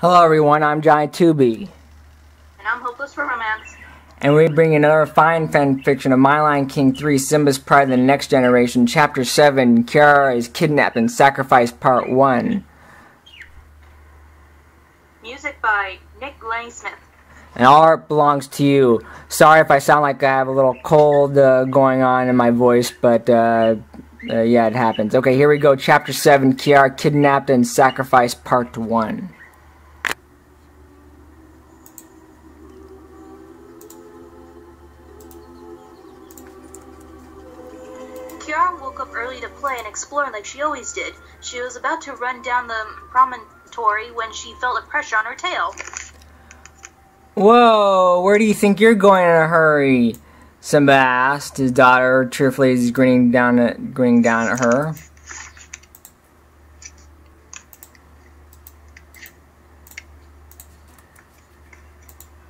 Hello everyone, I'm Jonny Twobee. And I'm Hopeless for Romance. And we bring another fine fan fiction of My Lion King 3 Simba's Pride of the Next Generation, Chapter 7 Kiara is Kidnapped and Sacrificed, Part 1. Music by Nick Langsmith. And all art belongs to you. Sorry if I sound like I have a little cold uh, going on in my voice, but uh, uh, yeah, it happens. Okay, here we go. Chapter 7 Kiara Kidnapped and Sacrificed, Part 1. Kiara woke up early to play and explore like she always did. She was about to run down the promontory when she felt a pressure on her tail. Whoa, where do you think you're going in a hurry? Simba asked his daughter cheerfully as he's grinning down at, grinning down at her.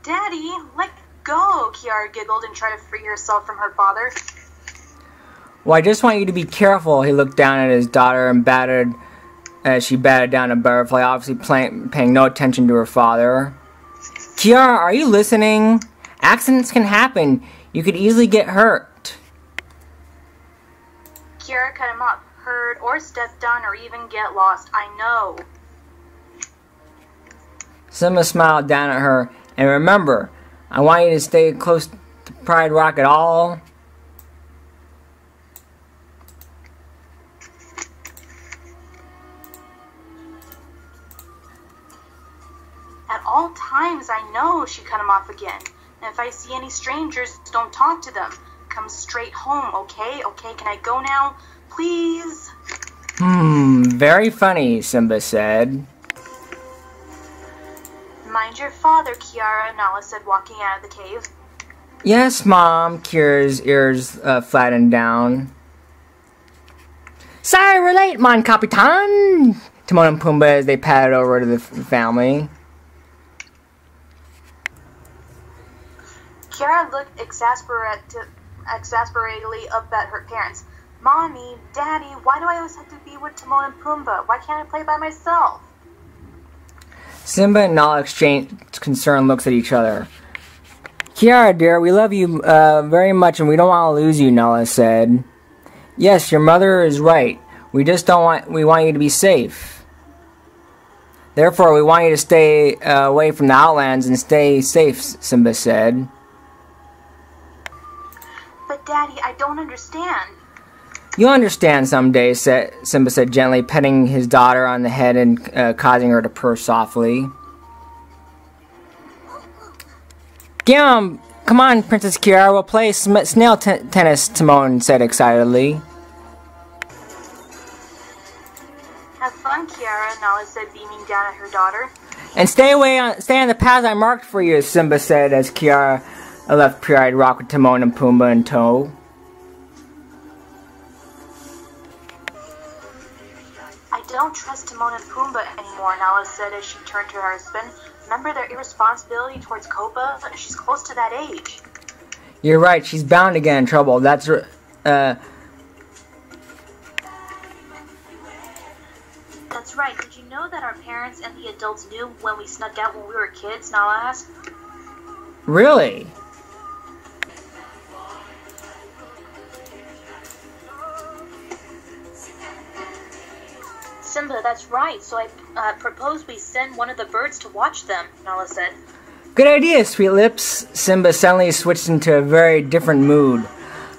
Daddy, let go, Kiara giggled and tried to free herself from her father. Well, I just want you to be careful. He looked down at his daughter and battered as she batted down a butterfly, obviously playing, paying no attention to her father. Kiara, are you listening? Accidents can happen. You could easily get hurt. Kiara cut him off. Hurt or stepped down or even get lost. I know. Simba smiled down at her. And remember, I want you to stay close to Pride Rock at all. Times, I know, she cut him off again. And if I see any strangers, don't talk to them. Come straight home, okay? Okay, can I go now? Please? Hmm, very funny, Simba said. Mind your father, Kiara, Nala said, walking out of the cave. Yes, Mom, Kiara's ears uh, flattened down. Sorry, we're late, Mon Capitan! Timon and Pumbaa as they padded over to the family. Kiara looked exasperate, exasperatedly up at her parents. Mommy, Daddy, why do I always have to be with Timon and Pumbaa? Why can't I play by myself? Simba and Nala exchanged concerned looks at each other. Kiara, dear, we love you uh, very much and we don't want to lose you, Nala said. Yes, your mother is right. We just don't want, we want you to be safe. Therefore, we want you to stay uh, away from the Outlands and stay safe, Simba said. Daddy, I don't understand. You'll understand someday, said, Simba said gently, petting his daughter on the head and uh, causing her to purr softly. Gam, come on, Princess Kiara, we'll play sm- snail t- tennis, Timon said excitedly. Have fun, Kiara, Nala said, beaming down at her daughter. And stay away on, stay on the path I marked for you, Simba said as Kiara left Pride Rock with Timon and Pumbaa in tow. I don't trust Timon and Pumbaa anymore, Nala said as she turned to her husband. Remember their irresponsibility towards Kopa? She's close to that age. You're right, she's bound to get in trouble. That's, uh, That's right. Did you know that our parents and the adults knew when we snuck out when we were kids? Nala asked. really? Simba, that's right. So I uh, propose we send one of the birds to watch them, Nala said. Good idea, Sweet Lips. Simba suddenly switched into a very different mood.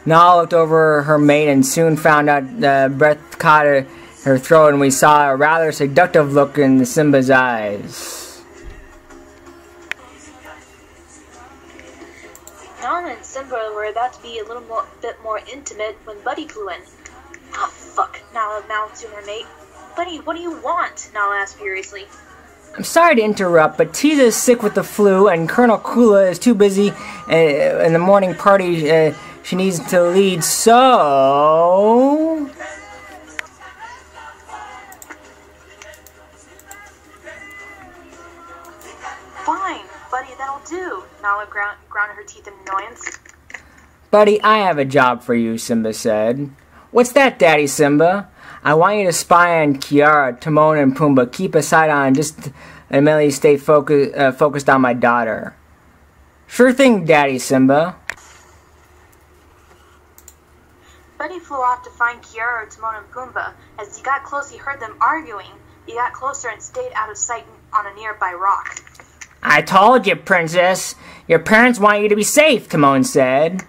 Nala looked over her mate and soon found out the breath caught her, her throat, and we saw a rather seductive look in Simba's eyes. Nala and Simba were about to be a little more, bit more intimate when Buddy flew in. Ah, fuck, Nala mouthed to her mate. Buddy, what do you want? Nala asked furiously. I'm sorry to interrupt, but Tiza is sick with the flu, and Colonel Kula is too busy uh, in the morning party uh, she needs to lead, so. Fine, Buddy, that'll do. Nala ground, grounded her teeth in annoyance. Buddy, I have a job for you, Simba said. What's that, Daddy Simba? I want you to spy on Kiara, Timon, and Pumbaa. Keep a sight on just and immediately stay focus, uh, focused on my daughter. Sure thing, Daddy Simba. Buddy flew off to find Kiara, Timon, and Pumbaa. As he got close, he heard them arguing. He got closer and stayed out of sight on a nearby rock. I told you, Princess. Your parents want you to be safe, Timon said.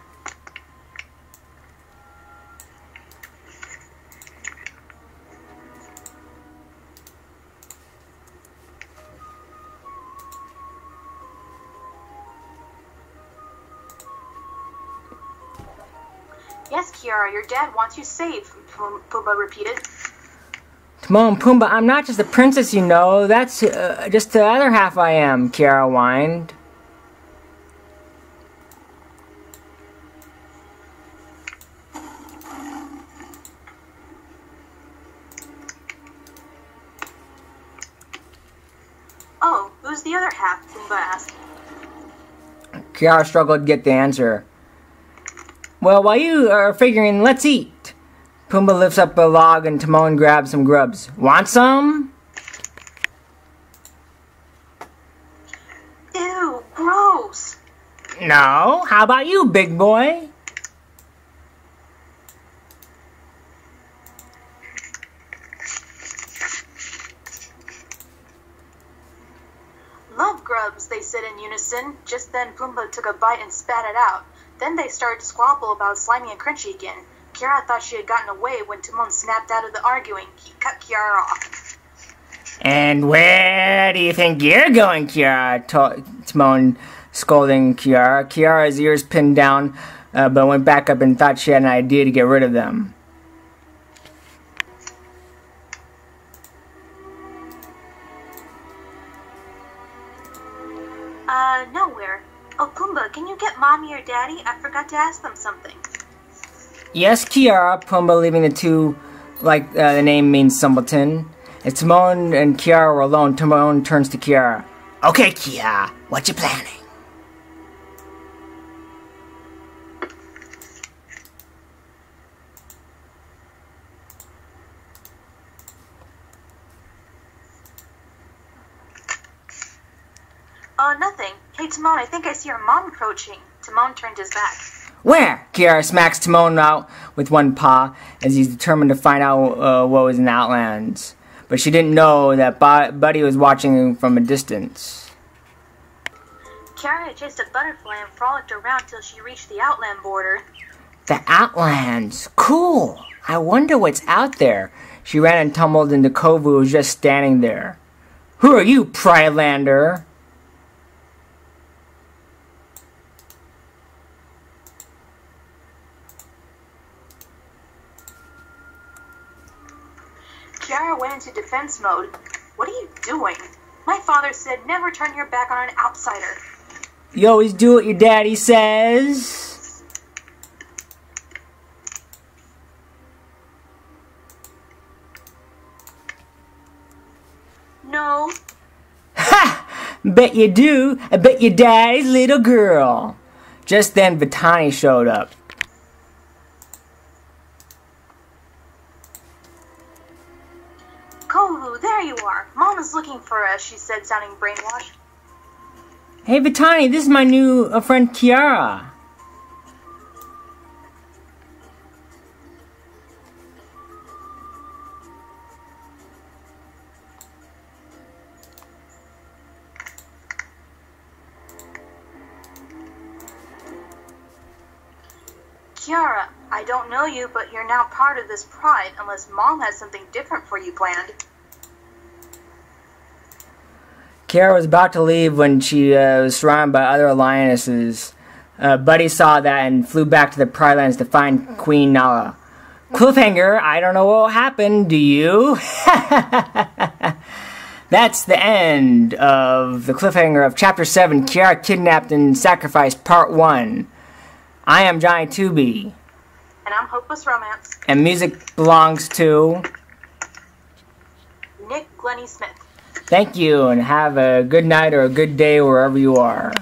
Yes, Kiara, your dad wants you safe, Pumbaa repeated. Timon Pumbaa, I'm not just a princess, you know. That's uh, just the other half I am, Kiara whined. Oh, who's the other half? Pumbaa asked. Kiara struggled to get the answer. Well, while you are figuring, let's eat. Pumbaa lifts up a log and Timon grabs some grubs. Want some? Ew, gross. No. How about you, big boy? Love grubs, they said in unison. Just then Pumbaa took a bite and spat it out. Then they started to squabble about slimy and crunchy again. Kiara thought she had gotten away when Timon snapped out of the arguing. He cut Kiara off. And where do you think you're going, Kiara? To- Timon scolding Kiara. Kiara's ears pinned down, uh, but went back up and thought she had an idea to get rid of them. Mommy or daddy? I forgot to ask them something. Yes, Kiara, Pumbaa leaving the two like uh, the name means simpleton. As Timon and Kiara were alone, Timon turns to Kiara. Okay, Kiara, what you planning? Uh, nothing. Hey, Timon, I think I see your mom approaching. Timon turned his back. Where? Kiara smacks Timon out with one paw as he's determined to find out uh, what was in the Outlands. But she didn't know that Buddy was watching from a distance. Kiara chased a butterfly and frolicked around till she reached the Outland border. The Outlands! Cool! I wonder what's out there. She ran and tumbled into Kovu, who was just standing there. Who are you, Pridelander? Kiara went into defense mode. What are you doing? My father said never turn your back on an outsider. You always do what your daddy says. No. Ha! Bet you do. I bet your daddy's little girl. Just then, Vitani showed up. There you are. Mom is looking for us, she said, sounding brainwashed. Hey, Vitani, this is my new uh, friend Kiara. Kiara, I don't know you, but you're now part of this pride, unless Mom has something different for you planned. Kiara was about to leave when she uh, was surrounded by other lionesses. Uh, Buddy saw that and flew back to the Pride Lands to find Queen Nala. Cliffhanger, I don't know what happened, do you? That's the end of the cliffhanger of Chapter 7 Kiara Kidnapped and Sacrificed Part 1. I am Jonny Twobee. And I'm Hopeless Romance. And music belongs to Nick Glennie Smith. Thank you, and have a good night or a good day wherever you are.